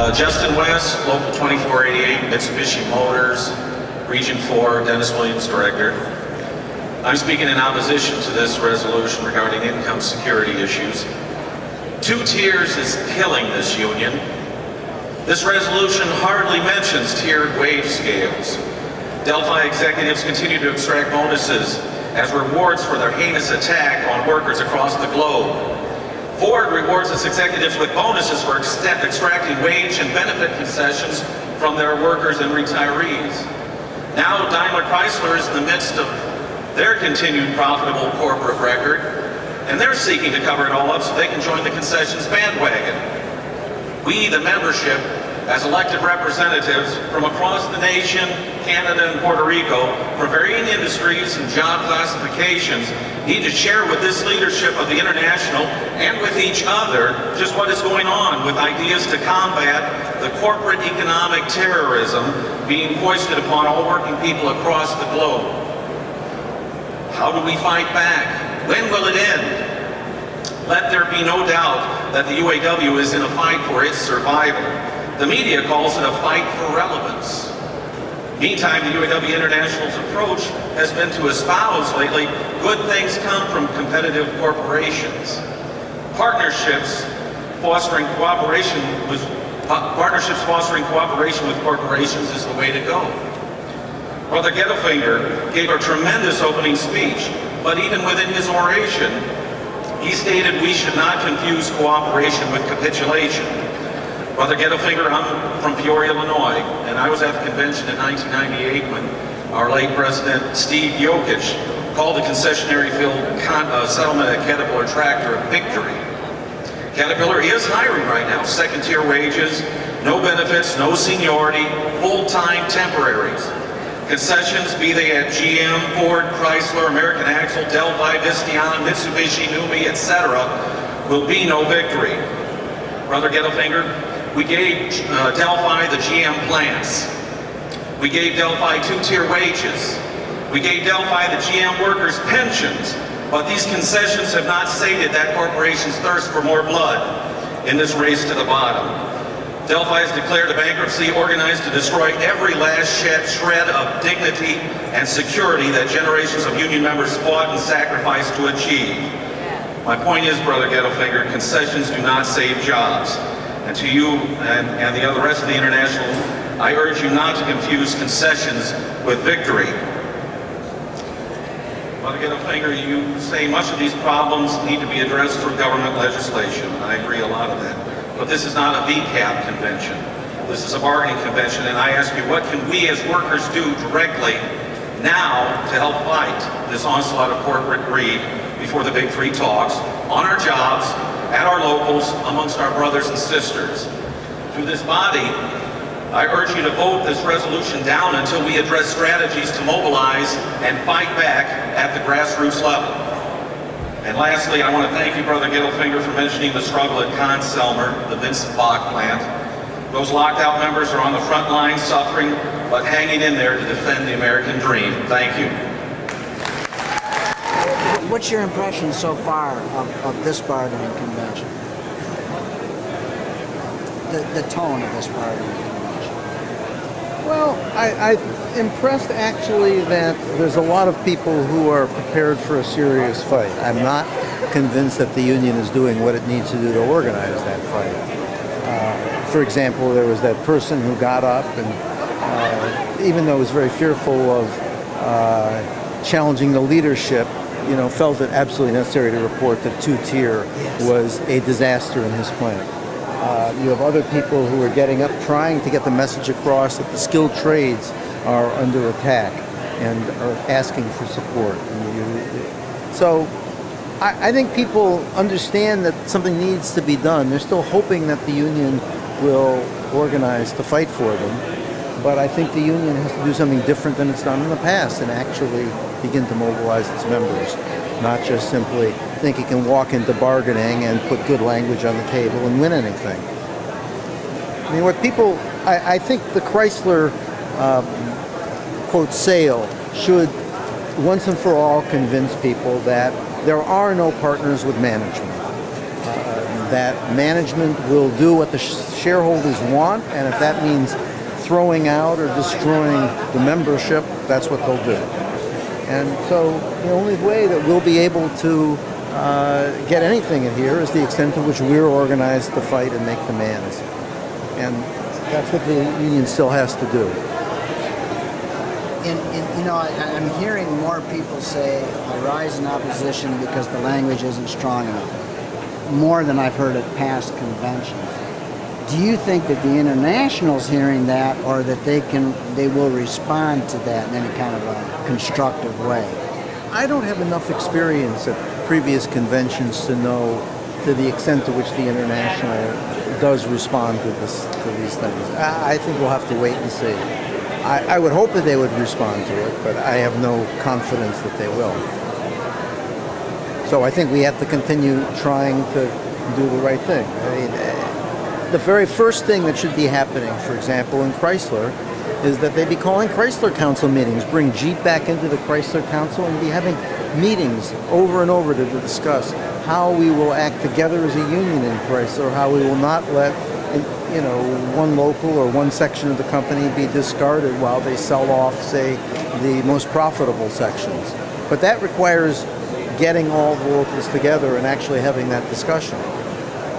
Uh, Justin West, Local 2488, Mitsubishi Motors, Region 4, Dennis Williams, Director. I'm speaking in opposition to this resolution regarding income security issues. Two tiers is killing this union. This resolution hardly mentions tiered wage scales. Delphi executives continue to extract bonuses as rewards for their heinous attack on workers across the globe. Ford rewards its executives with bonuses for extracting wage and benefit concessions from their workers and retirees. Now Daimler Chrysler is in the midst of their continued profitable corporate record, and they're seeking to cover it all up so they can join the concessions bandwagon. We, the membership, as elected representatives from across the nation, Canada and Puerto Rico, for varying industries and job classifications, need to share with this leadership of the International and with each other just what is going on with ideas to combat the corporate economic terrorism being foisted upon all working people across the globe. How do we fight back? When will it end? Let there be no doubt that the UAW is in a fight for its survival. The media calls it a fight for relevance. Meantime, the UAW International's approach has been to espouse lately good things come from competitive corporations. Partnerships fostering cooperation with uh, partnerships fostering cooperation with corporations is the way to go. Brother Gettelfinger gave a tremendous opening speech, but even within his oration, he stated we should not confuse cooperation with capitulation. Brother Gettelfinger, I'm from Peoria, Illinois, and I was at the convention in 1998 when our late President Steve Yokich called the concessionary field uh, settlement at Caterpillar Tractor a victory. Caterpillar is hiring right now, second tier wages, no benefits, no seniority, full-time temporaries. Concessions, be they at GM, Ford, Chrysler, American Axle, Delphi, Visteon, Mitsubishi, NUMMI, etc., will be no victory. Brother Gettelfinger, we gave uh, Delphi the GM plants. We gave Delphi two-tier wages. We gave Delphi the GM workers pensions, but these concessions have not sated that corporation's thirst for more blood in this race to the bottom. Delphi has declared a bankruptcy organized to destroy every last shred of dignity and security that generations of union members fought and sacrificed to achieve. My point is, Brother Gettelfinger, concessions do not save jobs. And to you and, and the other rest of the International, I urge you not to confuse concessions with victory. But again, a finger, you say much of these problems need to be addressed through government legislation. I agree a lot of that. But this is not a VCAP convention. This is a bargaining convention, and I ask you, what can we as workers do directly now to help fight this onslaught of corporate greed before the big three talks on our jobs, at our locals, amongst our brothers and sisters. Through this body, I urge you to vote this resolution down until we address strategies to mobilize and fight back at the grassroots level. And lastly, I want to thank you, Brother Gettelfinger, for mentioning the struggle at Conn-Selmer, the Vincent Bach plant. Those locked out members are on the front line suffering, but hanging in there to defend the American dream. Thank you. What's your impression so far of, of this bargaining convention? The, the tone of this bargaining convention? Well, I, I'm impressed actually that there's a lot of people who are prepared for a serious fight. I'm not convinced that the union is doing what it needs to do to organize that fight. Uh, for example, there was that person who got up and, uh, even though he was very fearful of uh, challenging the leadership, you know, felt it absolutely necessary to report that two-tier yes. was a disaster in his plant. Uh, you have other people who are getting up trying to get the message across that the skilled trades are under attack and are asking for support. So I, I think people understand that something needs to be done. They're still hoping that the union will organize to fight for them. But I think the union has to do something different than it's done in the past and actually begin to mobilize its members, not just simply think it can walk into bargaining and put good language on the table and win anything. I mean, what people, I, I think the Chrysler, uh, quote, sale should once and for all convince people that there are no partners with management. Uh, that management will do what the shareholders want, and if that means throwing out or destroying the membership, that's what they'll do. And so the only way that we'll be able to uh, get anything in here is the extent to which we're organized to fight and make demands. And that's what the union still has to do. In, you know, I, I'm hearing more people say a rise in opposition because the language isn't strong enough, more than I've heard at past conventions. Do you think that the international's hearing that, or that they can, they will respond to that in any kind of a constructive way? I don't have enough experience at previous conventions to know to the extent to which the international does respond to this to these things. I, I think we'll have to wait and see. I, I would hope that they would respond to it, but I have no confidence that they will. So I think we have to continue trying to do the right thing. I mean, the very first thing that should be happening, for example, in Chrysler, is that they be calling Chrysler Council meetings, bring Jeep back into the Chrysler Council, and be having meetings over and over to discuss how we will act together as a union in Chrysler, how we will not let you know one local or one section of the company be discarded while they sell off, say, the most profitable sections. But that requires getting all the locals together and actually having that discussion,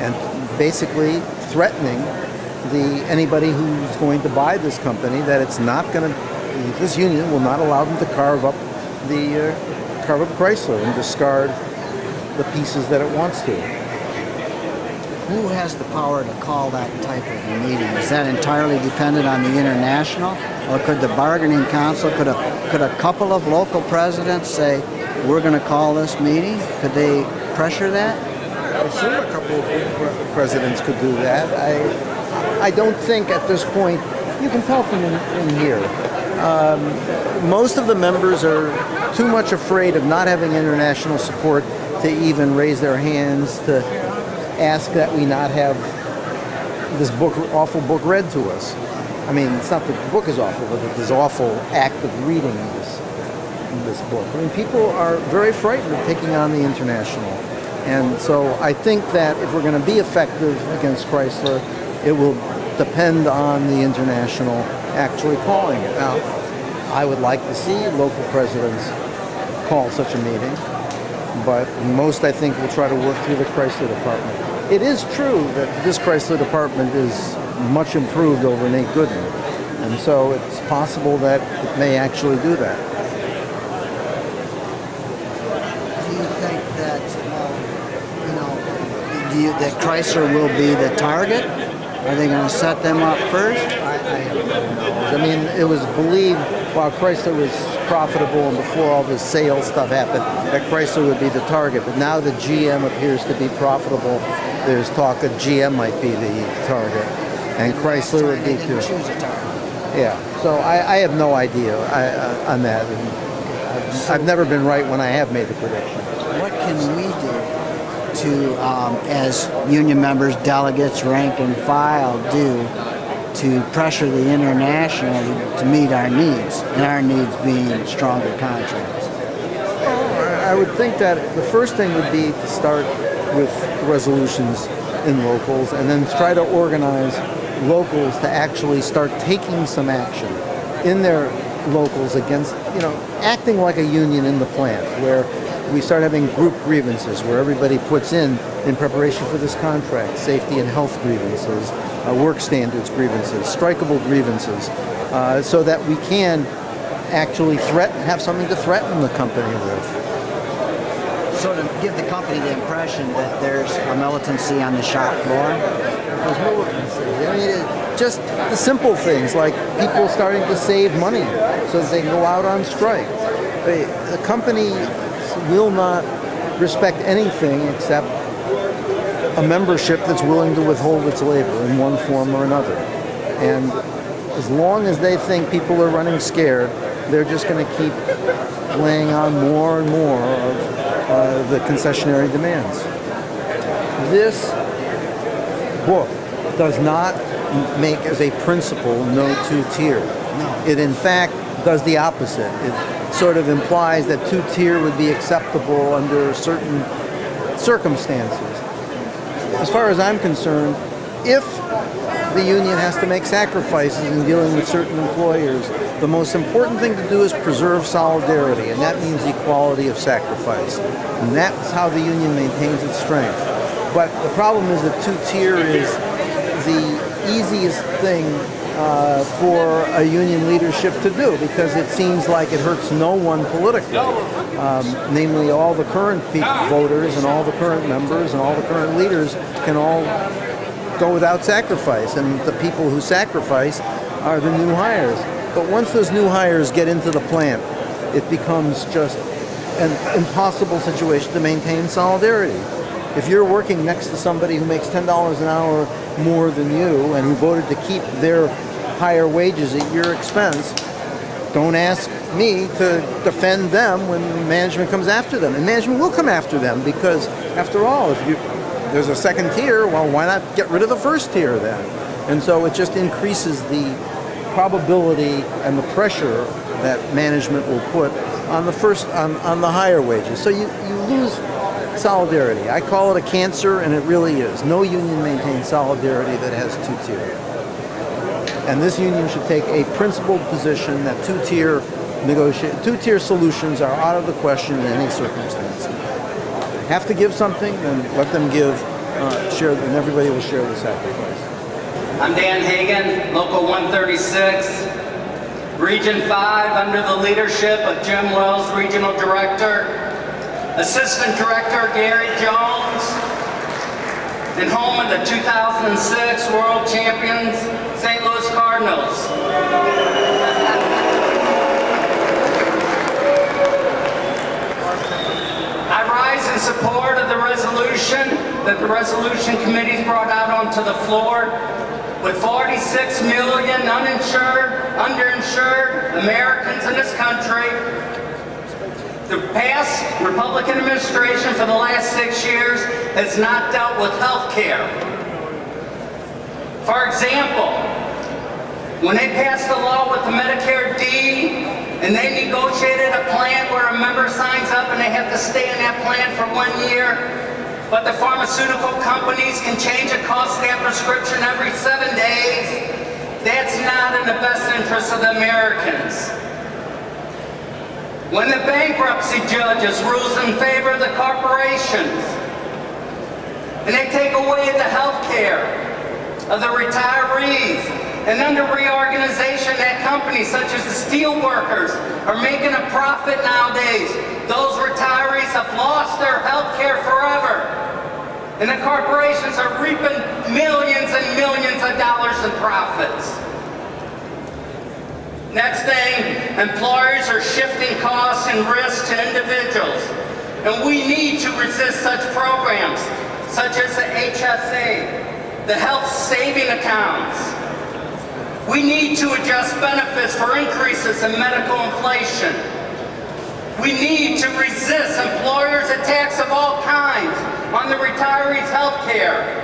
and basically threatening the anybody who's going to buy this company that it's not going to this union will not allow them to carve up the uh, carve up Chrysler and discard the pieces that it wants to. Who has the power to call that type of meeting? Is that entirely dependent on the international, or could the bargaining council, could a could a couple of local presidents say, "We're going to call this meeting"? Could they pressure that? I'm sure a couple of presidents could do that. I I don't think at this point you can tell from in, in here. Um, most of the members are too much afraid of not having international support to even raise their hands to ask that we not have this book, awful book read to us. I mean, it's not that the book is awful, but this awful act of reading this, this book. I mean, people are very frightened of taking on the international. And so I think that if we're going to be effective against Chrysler, it will depend on the international actually calling it. Now, I would like to see local presidents call such a meeting but most I think will try to work through the Chrysler department. It is true that this Chrysler department is much improved over Nate Gooden, and so it's possible that it may actually do that. Do you think that uh, you know that Chrysler will be the target? Are they going to set them up first? I, I no knowledge. I mean, it was believed while Chrysler was profitable and before all this sales stuff happened that Chrysler would be the target. But now the GM appears to be profitable, there's talk that GM might be the target, and Chrysler would be too. choose a target. Yeah. So I, I have no idea I, uh, on that. And I've, I've never been right when I have made the prediction. What can we do to, um, as union members, delegates, rank and file, do to pressure the international to meet our needs, and our needs being stronger contracts? I would think that the first thing would be to start with resolutions in locals and then try to organize locals to actually start taking some action in their locals against, you know, acting like a union in the plant where we start having group grievances where everybody puts in, in preparation for this contract, safety and health grievances, uh, work standards grievances, strikeable grievances, uh, so that we can actually threaten, have something to threaten the company with. So to give the company the impression that there's a militancy on the shop floor, There's militancy. I mean, it, just the simple things like people starting to save money so that they can go out on strike. The, the company will not respect anything except a membership that's willing to withhold its labor in one form or another. And as long as they think people are running scared, they're just going to keep laying on more and more of uh, the concessionary demands. This book does not make as a principle no two-tier. No. It in fact does the opposite. It sort of implies that two-tier would be acceptable under certain circumstances. as far as I'm concerned, if the union has to make sacrifices in dealing with certain employers, the most important thing to do is preserve solidarity, and that means equality of sacrifice. And that's how the union maintains its strength. But the problem is that two-tier is the easiest thing uh, for a union leadership to do because it seems like it hurts no one politically, um, namely all the current voters and all the current members and all the current leaders can all go without sacrifice, and the people who sacrifice are the new hires. But once those new hires get into the plant, it becomes just an impossible situation to maintain solidarity. If you're working next to somebody who makes $10 an hour more than you and who voted to keep their higher wages at your expense, don't ask me to defend them when management comes after them. And management will come after them because, after all, if you there's a second tier, well, why not get rid of the first tier then? And so it just increases the probability and the pressure that management will put on the first on, on the higher wages. So you, you lose solidarity. I call it a cancer, and it really is. No union maintains solidarity that has two tier. And this union should take a principled position that two tier negotiate two tier solutions are out of the question in any circumstance have to give something, then let them give, uh, share, and everybody will share the sacrifice. I'm Dan Hagen, Local 136, Region 5, under the leadership of Jim Wells, Regional Director, Assistant Director Gary Jones, and home of the 2006 World Champions St. Louis Cardinals. I rise in support of the resolution that the resolution committees brought out onto the floor with 46 million uninsured, underinsured Americans in this country. The past Republican administration for the last six years has not dealt with health care. For example, when they passed the law with the Medicare D and they negotiated a plan where a member signs up and they have to stay in that plan for one year, but the pharmaceutical companies can change a cost of that prescription every seven days. That's not in the best interest of the Americans. When the bankruptcy judges rules in favor of the corporations, and they take away the health care of the retirees, and under reorganization, that companies such as the steel workers are making a profit nowadays. Those retirees have lost their health care forever. And the corporations are reaping millions and millions of dollars in profits. Next thing, employers are shifting costs and risks to individuals. And we need to resist such programs, such as the HSA, the health saving accounts, we need to adjust benefits for increases in medical inflation. We need to resist employers' attacks of all kinds on the retirees' health care.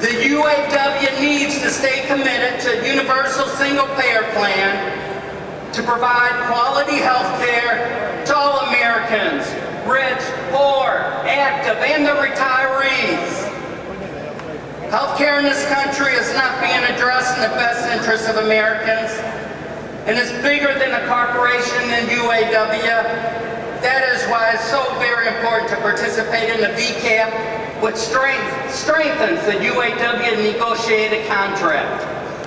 The UAW needs to stay committed to a universal single-payer plan to provide quality health care to all Americans, rich, poor, active, and the retirees. Healthcare in this country is not being addressed in the best interest of Americans and is bigger than a corporation and UAW. That is why it's so very important to participate in the VCAP, which strength, strengthens the UAW negotiated contract.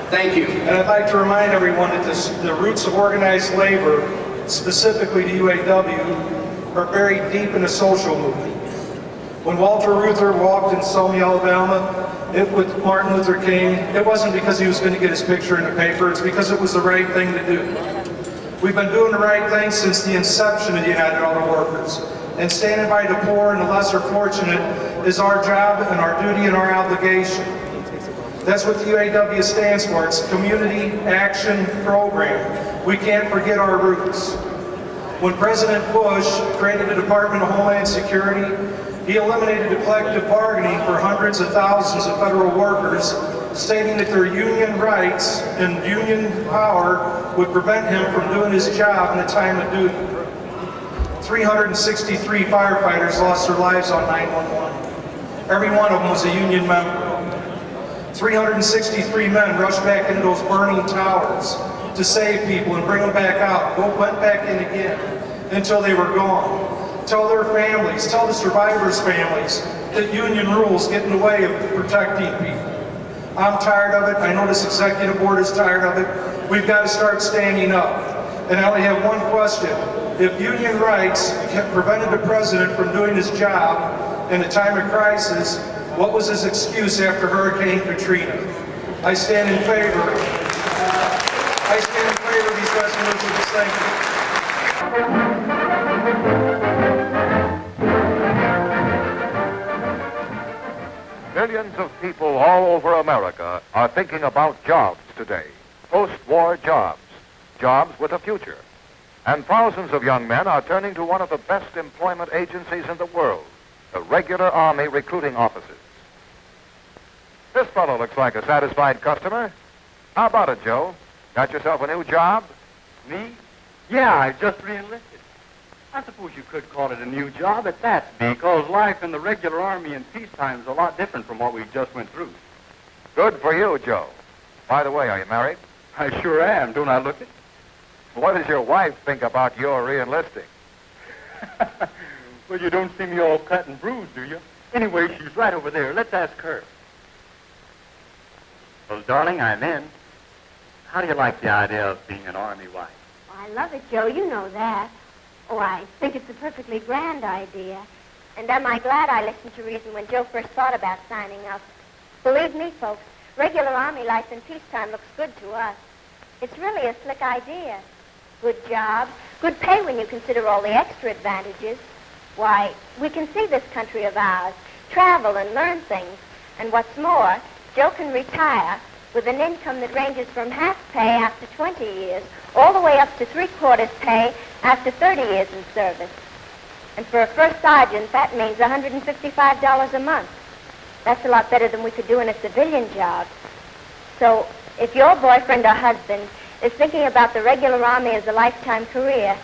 Thank you. And I'd like to remind everyone that this, the roots of organized labor, specifically the UAW, are buried deep in the social movement. When Walter Reuther walked in Selma, Alabama, it, with Martin Luther King, it wasn't because he was going to get his picture in the paper, it's because it was the right thing to do. We've been doing the right thing since the inception of the United Auto Workers. And standing by the poor and the lesser fortunate is our job and our duty and our obligation. That's what the UAW stands for. It's Community Action Program. We can't forget our roots. When President Bush created the Department of Homeland Security, he eliminated the collective bargaining for hundreds of thousands of federal workers, stating that their union rights and union power would prevent him from doing his job in the time of duty. 363 firefighters lost their lives on 911. Every one of them was a union member. 363 men rushed back into those burning towers to save people and bring them back out. Went back in again until they were gone. Tell their families, tell the survivors' families that union rules get in the way of protecting people. I'm tired of it. I know this executive board is tired of it. We've got to start standing up. And I only have one question. If union rights prevented the president from doing his job in a time of crisis, what was his excuse after Hurricane Katrina? I stand in favor. I stand in favor of these resolutions. Thank you. Millions of people all over America are thinking about jobs today. Post-war jobs. Jobs with a future. And thousands of young men are turning to one of the best employment agencies in the world, the regular Army recruiting offices. This fellow looks like a satisfied customer. How about it, Joe? Got yourself a new job? Me? Yeah, I just re-enlisted. I suppose you could call it a new job at that, because life in the regular army in peacetime is a lot different from what we just went through. Good for you, Joe. By the way, are you married? I sure am. Don't I look it? What does your wife think about your re-enlisting? well, you don't see me all cut and bruised, do you? Anyway, she's right over there. Let's ask her. Well, darling, I'm in. How do you like the idea of being an army wife? I love it, Joe. You know that. Oh, I think it's a perfectly grand idea. And am I glad I listened to reason when Joe first thought about signing up. Believe me, folks, regular Army life in peacetime looks good to us. It's really a slick idea. Good job, good pay when you consider all the extra advantages. Why, we can see this country of ours, travel and learn things. And what's more, Joe can retire with an income that ranges from half pay after 20 years all the way up to three quarters pay after 30 years in service. And for a first sergeant, that means $155 a month. That's a lot better than we could do in a civilian job. So if your boyfriend or husband is thinking about the regular army as a lifetime career,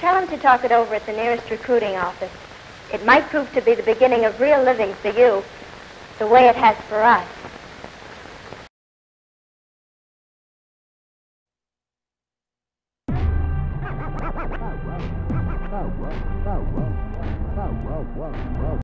tell him to talk it over at the nearest recruiting office. It might prove to be the beginning of real living for you, the way it has for us. of one.